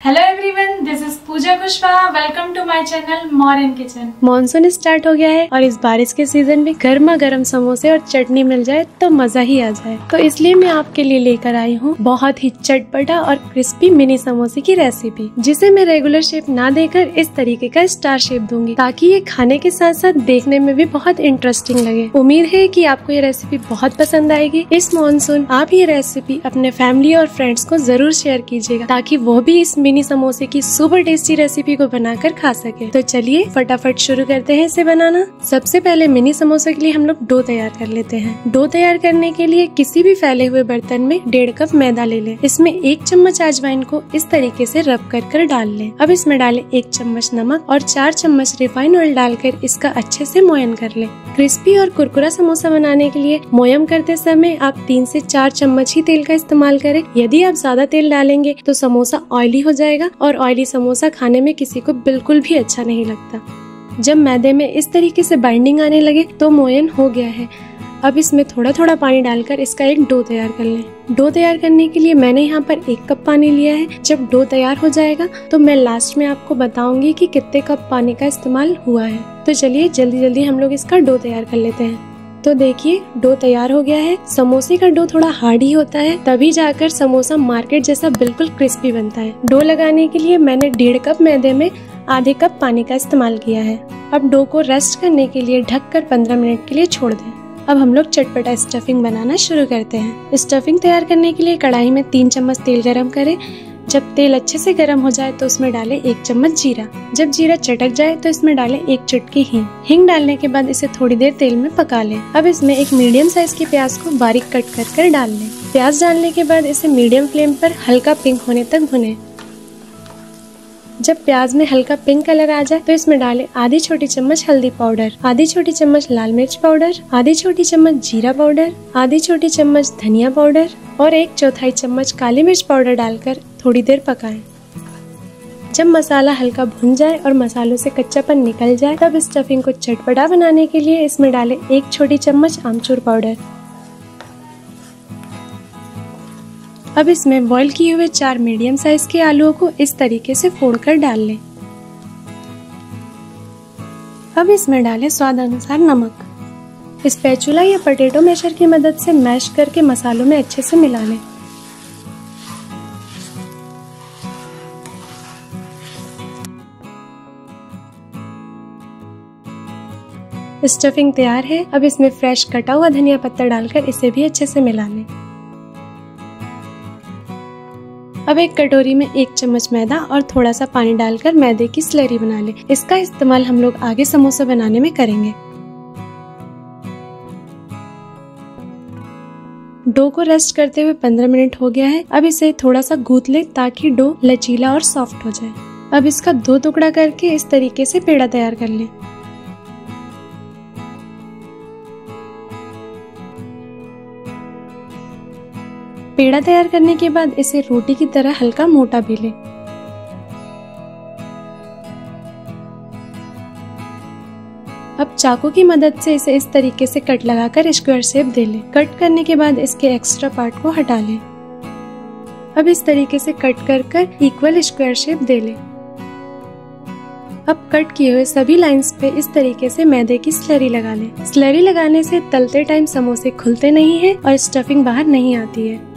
Hello everyone. Pooja Kushwaha welcome to my channel morn kitchen monsoon start हो गया है और इस बारिश के सीज़न में गर्मा गर्म समोसे और चटनी मिल जाए तो मज़ा ही आ जाए। तो इसलिए मैं आपके लिए लेकर आई हूँ बहुत ही चटपटा और क्रिस्पी मिनी समोसे की रेसिपी जिसे मैं रेगुलर शेप ना देकर इस तरीके का स्टार शेप दूँगी, ताकि ये खाने के साथ साथ देखने में भी बहुत इंटरेस्टिंग लगे। उम्मीद है की आपको ये रेसिपी बहुत पसंद आएगी। इस मानसून आप ये रेसिपी अपने फैमिली और फ्रेंड्स को ज़रूर शेयर कीजिएगा, ताकि वो भी इस मिनी समोसे की सुपर टेस्टी रेसिपी को बनाकर खा सके। तो चलिए फटाफट शुरू करते हैं इसे बनाना। सबसे पहले मिनी समोसे के लिए हम लोग डो तैयार कर लेते हैं। डो तैयार करने के लिए किसी भी फैले हुए बर्तन में डेढ़ कप मैदा ले लें। इसमें एक चम्मच अजवाइन को इस तरीके से रब कर कर डाल लें। अब इसमें डालें एक चम्मच नमक और चार चम्मच रिफाइन ऑयल डालकर इसका अच्छे से मोयन कर लें। क्रिस्पी और कुरकुरा समोसा बनाने के लिए मोयम करते समय आप तीन से चार चम्मच ही तेल का इस्तेमाल करें। यदि आप ज़्यादा तेल डालेंगे तो समोसा ऑयली हो जाएगा और ऑयली समोसा खाने में किसी को बिल्कुल भी अच्छा नहीं लगता। जब मैदे में इस तरीके से बाइंडिंग आने लगे तो मोयन हो गया है। अब इसमें थोड़ा थोड़ा पानी डालकर इसका एक डो तैयार कर लें। डो तैयार करने के लिए मैंने यहाँ पर एक कप पानी लिया है। जब डो तैयार हो जाएगा तो मैं लास्ट में आपको बताऊँगी कि कितने कप पानी का इस्तेमाल हुआ है। तो चलिए जल्दी जल्दी हम लोग इसका डो तैयार कर लेते हैं। तो देखिए, डो तैयार हो गया है। समोसे का डो थोड़ा हार्ड ही होता है, तभी जाकर समोसा मार्केट जैसा बिल्कुल क्रिस्पी बनता है। डो लगाने के लिए मैंने डेढ़ कप मैदे में आधे कप पानी का इस्तेमाल किया है। अब डो को रेस्ट करने के लिए ढककर 15 मिनट के लिए छोड़ दें। अब हम लोग चटपटा स्टफिंग बनाना शुरू करते हैं। स्टफिंग तैयार करने के लिए कढ़ाई में तीन चम्मच तेल गरम करें। जब तेल अच्छे से गर्म हो जाए तो उसमें डालें एक चम्मच जीरा। जब जीरा चटक जाए तो इसमें डालें एक चुटकी हिंग। हिंग डालने के बाद इसे थोड़ी देर तेल में पका लें। अब इसमें एक मीडियम साइज़ की प्याज को बारीक कट कर कर डाल लें। प्याज डालने के बाद इसे मीडियम फ्लेम पर हल्का पिंक होने तक भुने। जब प्याज में हल्का पिंक कलर आ जाए तो इसमें डालें आधी छोटी चम्मच हल्दी पाउडर, आधी छोटी चम्मच लाल मिर्च पाउडर, आधी छोटी चम्मच जीरा पाउडर, आधी छोटी चम्मच धनिया पाउडर और एक चौथाई चम्मच काली मिर्च पाउडर डालकर थोड़ी देर पकाएँ। जब मसाला हल्का भुन जाए और मसालों से कच्चापन निकल जाए, तब स्टफिंग को चटपटा बनाने के लिए इसमें डालें एक छोटी चम्मच आमचूर पाउडर अब इसमें बॉईल किए हुए चार मीडियम साइज़ के आलुओं को इस तरीके से फोड़कर डाल लें। अब इसमें डालें स्वाद अनुसार नमक। स्पैचुला या पटेटो मैशर की मदद से मैश करके मसालों में अच्छे से मिला लें। स्टफिंग तैयार है। अब इसमें फ्रेश कटा हुआ धनिया पत्ता डालकर इसे भी अच्छे से मिला लें। अब एक कटोरी में एक चम्मच मैदा और थोड़ा सा पानी डालकर मैदे की स्लरी बना लें। इसका इस्तेमाल हम लोग आगे समोसा बनाने में करेंगे। डो को रेस्ट करते हुए 15 मिनट हो गया है। अब इसे थोड़ा सा गूथ ले ताकि डो लचीला और सॉफ्ट हो जाए। अब इसका दो टुकड़ा करके इस तरीके से पेड़ा तैयार कर लें। पेड़ा तैयार करने के बाद इसे रोटी की तरह हल्का मोटा बेलें अब चाकू की मदद से इसे इस तरीके से कट लगाकर स्क्वायर शेप दे लें। कट करने के बाद इसके एक्स्ट्रा पार्ट को हटा लें। अब इस तरीके से कट कर कर इक्वल स्क्वायर शेप दे लें। अब कट किए हुए सभी लाइंस पे इस तरीके से मैदे की स्लरी लगा लें। स्लरी लगाने से तलते टाइम समोसे खुलते नहीं हैं और स्टफिंग बाहर नहीं आती है।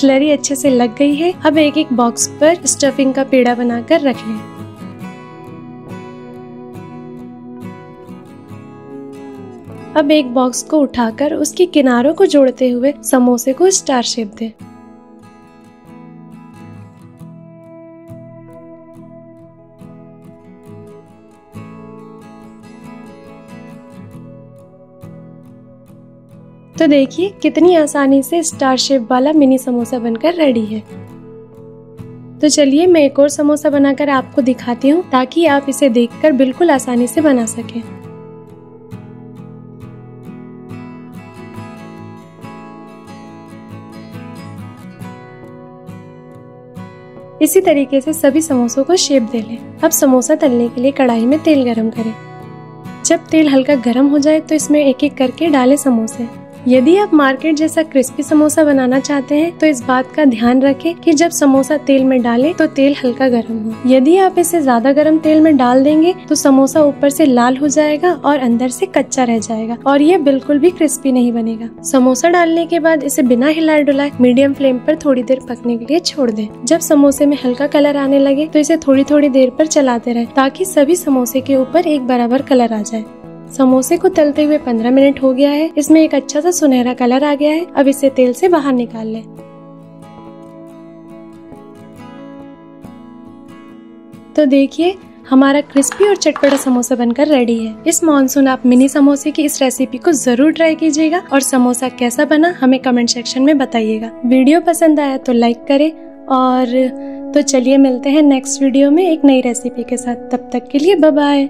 स्लरी अच्छे से लग गई है, अब एक एक बॉक्स पर स्टफिंग का पेड़ा बनाकर रख लें। अब एक बॉक्स को उठाकर उसके किनारों को जोड़ते हुए समोसे को स्टार शेप दें। तो देखिए, कितनी आसानी से स्टार शेप वाला मिनी समोसा बनकर रेडी है। तो चलिए, मैं एक और समोसा बनाकर आपको दिखाती हूँ, ताकि आप इसे देखकर बिल्कुल आसानी से बना सकें। इसी तरीके से सभी समोसों को शेप दे लें। अब समोसा तलने के लिए कढ़ाई में तेल गरम करें। जब तेल हल्का गरम हो जाए तो इसमें एक एक करके डालें समोसे। यदि आप मार्केट जैसा क्रिस्पी समोसा बनाना चाहते हैं तो इस बात का ध्यान रखें कि जब समोसा तेल में डालें तो तेल हल्का गर्म हो। यदि आप इसे ज़्यादा गर्म तेल में डाल देंगे तो समोसा ऊपर से लाल हो जाएगा और अंदर से कच्चा रह जाएगा और ये बिल्कुल भी क्रिस्पी नहीं बनेगा। समोसा डालने के बाद इसे बिना हिलाए डुलाए मीडियम फ्लेम पर थोड़ी देर पकने के लिए छोड़ दें। जब समोसे में हल्का कलर आने लगे तो इसे थोड़ी थोड़ी देर पर चलाते रहे, ताकि सभी समोसे के ऊपर एक बराबर कलर आ जाए। समोसे को तलते हुए 15 मिनट हो गया है। इसमें एक अच्छा सा सुनहरा कलर आ गया है। अब इसे तेल से बाहर निकाल लें। तो देखिए, हमारा क्रिस्पी और चटपटा समोसा बनकर रेडी है। इस मानसून आप मिनी समोसे की इस रेसिपी को ज़रूर ट्राई कीजिएगा और समोसा कैसा बना हमें कमेंट सेक्शन में बताइएगा। वीडियो पसंद आया तो लाइक करें और तो चलिए मिलते हैं नेक्स्ट वीडियो में एक नई रेसिपी के साथ। तब तक के लिए बाय